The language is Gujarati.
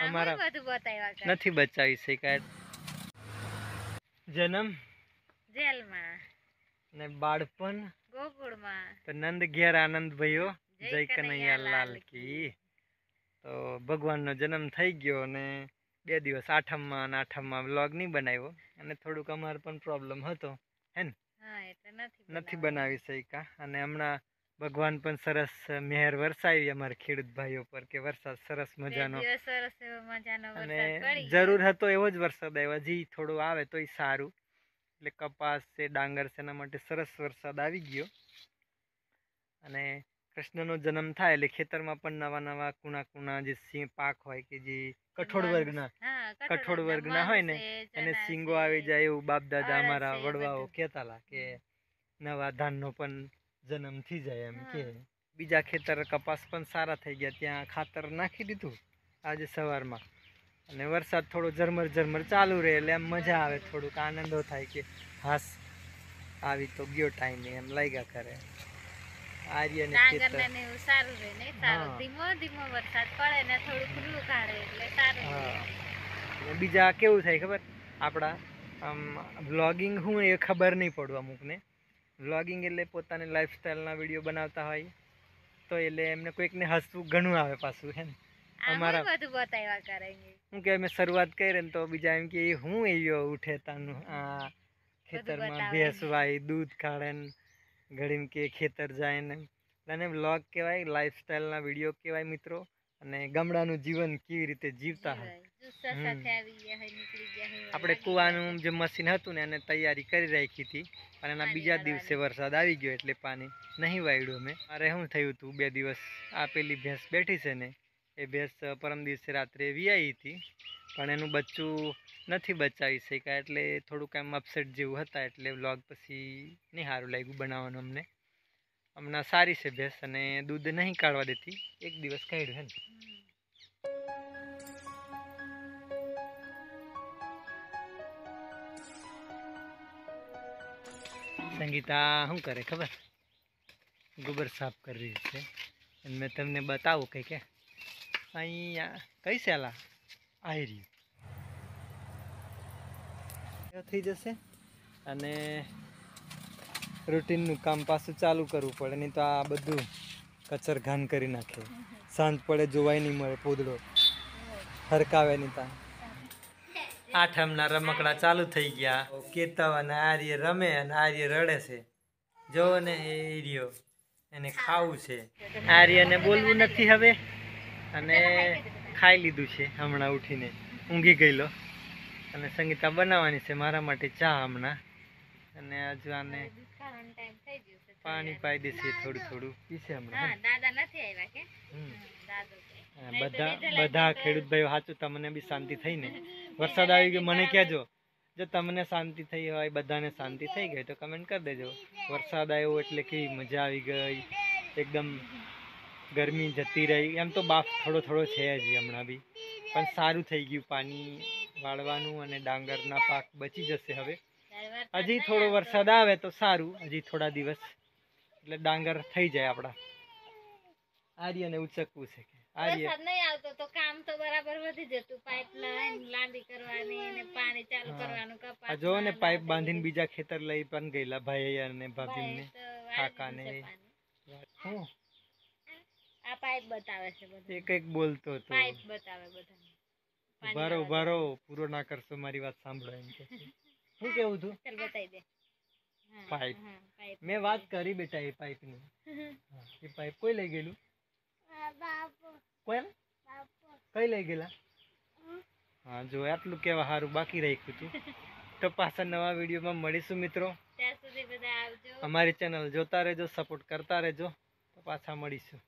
અમારા નથી બચાવી શકાય. જન્મ? જેલમાં. ને બાળપણ? ગોકુળમાં. તો નંદ ઘેર આનંદ ભયો? જય જય કનૈયા લાલ કી. તો ભગવાનનો જન્મ થઈ ગયો અને બે દિવસ આઠમમાં અને આઠમમાં વ્લોગ નહીં બનાવ્યો. અને થોડુંક અમારે પણ પ્રોબ્લેમ હતો. હે ને નથી નથી બનાવી શક્યા. અને હમણાં ભગવાન પણ સરસ મહેર વરસાવી અમારા ખેડૂત ભાઈઓ પર કે વરસાદ સરસ મજાનો. સરસ એવો મજાનો અને જરૂર હતો એવો જ વરસાદ આવ્યો. હજી થોડો આવે તોય સારું. એટલે કપાસ છે ડાંગર છે એના માટે સરસ વરસાદ આવી ગયો. અને કૃષ્ણનો જન્મ થાય એટલે ખેતરમાં પણ નવા નવા કુણા કુણા જે સિંહ પાક હોય કે જે કઠોળ વર્ગના કઠોળ વર્ગના હોય ને એને સિંગો આવી જાય એવું બાપ દાદા અમારા વડવાઓ. કહેતા કે નવા ધાનનો પણ જન્મ થઈ જાય એમ કે બીજા ખેતર કપાસ પણ સારા થઈ ગયા. ત્યાં ખાતર નાખી દીધું આજે સવારમાં. અને વરસાદ થોડો ઝરમર ઝરમર ચાલુ રહે એટલે એમ મજા આવે થોડુંક આનંદો થાય કે હાસ આવી તો ગયો ટાઈમ એમ લાગ્યા કરે. આર્યને ખેતર. ડાંગર ને એવું સારું રહે ને સારું હા. ધીમો ધીમો વરસાદ પડે ને થોડું ખુલ્લું કાઢે એટલે સારું હા. બીજા કેવું થાય ખબર? આપણા આમ બ્લોગિંગ હું એ ખબર નહીં પડવા અમુકને. વ્લોગિંગ એટલે પોતાની લાઈફસ્ટાઈલના વીડિયો બનાવતા હોય. તો એટલે એમને કોઈકને હસવું ઘણું આવે પાછું હે ને? અમારા- બધું બતાવ્યા કરે હું કે અમે શરૂઆત કરી ને તો બીજા એમ કે હું એયો ઉઠે તાનું આ ખેતરમાં ભેંસવાય ભેંસ વાય દૂધ કાઢે ને ઘડીમ કે ખેતર જાય ને અને વ્લોગ કહેવાય લાઈફસ્ટાઈલના વીડિયો કહેવાય મિત્રો. અને ગામડાનું જીવન કેવી રીતે જીવતા હોય. આપણે કુવાનું જે મશીન હતું ને એને તૈયારી કરી રાખી હતી. પણ એના બીજા દિવસે વરસાદ આવી ગયો એટલે પાણી નહીં વાળ્યું અમે. મારે શું થયું હતું બે દિવસ આપેલી ભેંસ બેઠી છે ને એ ભેંસ પરમ દિવસે રાત્રે વિયાઈ હતી. પણ એનું બચ્ચું નથી બચાવી શક્યા એટલે થોડુંક એમ અપસેટ જેવું હતા એટલે વ્લોગ પછી નહીં સારું લાગ્યું બનાવવાનું અમને. હમણાં સારી છે ભેંસ અને દૂધ નહીં કાઢવા દેતી. એક દિવસ કાઢ્યું હે ને. સંગીતા શું કરે ખબર? ગોબર સાફ કરી રહી છે. અને મેં તમને બતાવું કંઈ કે અહીંયા કઈ સેલા? આવી રહ્યું થઈ જશે. અને રૂટીનનું કામ પાછું ચાલુ કરવું પડે નહીં તો આ બધું કચર ઘાન કરી નાખે. સાંજ પડે જોવાય નહીં મળે પોદડો હરકાવે નહીં ત્યાં આઠમના રમકડા ચાલુ થઈ ગયા. કેતવ અને આર્ય રમે અને આર્ય રડે છે. જો ને એ રહ્યો એને ખાવું છે. આર્યને બોલવું નથી હવે. અને ખાઈ લીધું છે હમણાં ઉઠીને. ઊંઘી ગયેલો. અને સંગીતા બનાવવાની છે મારા માટે ચા હમણાં. અને હજુ આને. પાણી પાઈ દેશે થોડું થોડું. પીશે હમણાં દાદા નથી આવ્યા કે? બધા બધા ખેડૂત ભાઈઓ સાચું તમને બી શાંતિ થઈ ને. વરસાદ આવી ગયો મને કહેજો. જો તમને શાંતિ થઈ હોય બધાને શાંતિ થઈ ગઈ તો કમેન્ટ કરી દેજો. વરસાદ આવ્યો એટલે કેવી મજા આવી ગઈ. એકદમ ગરમી જતી રહી. એમ તો બાફ થોડો થોડો છે જ હમણાં બી. પણ સારું થઈ ગયું. પાણી વાળવાનું અને ડાંગરના પાક બચી જશે હવે. હજી થોડો વરસાદ આવે તો સારું. હજી થોડા દિવસ. એટલે ડાંગર થઈ જાય આપણા. આર્યને ઉચકવું છે વરસાદ નહીં આવતો તો કામ તો બરાબર વધી જતું. પાઇપલાઇન લાંબી કરવાની ને પાણી ચાલુ કરવાનું આ જો ને પાઇપ બાંધીને બીજા ખેતર લઈ પણ ગયેલા ભાઈ અને ભાભીને કાકાને. હું? આ પાઇપ બતાવે છે બધું એ કંઈક બોલતો હતો. પાઇપ બતાવે બધાને. ઉભારો ઉભારો પૂરો ના કરશો મારી વાત સાંભળો એમ કે. શું કેવું તું ચાલ બતાવી દે. પાઇપ. મેં વાત કરી બેટા એ પાઇપની એ પાઇપ કોઈ લઈ ગયેલું? કોઈ કઈ લઈ ગયેલા? હા જો આટલું કેવા સારું બાકી રાખ્યું હતું તો પાછા નવા વિડીયોમાં મળીશું મિત્રો. અમારી ચેનલ જોતા રહેજો સપોર્ટ કરતા રહેજો. તો પાછા મળીશું.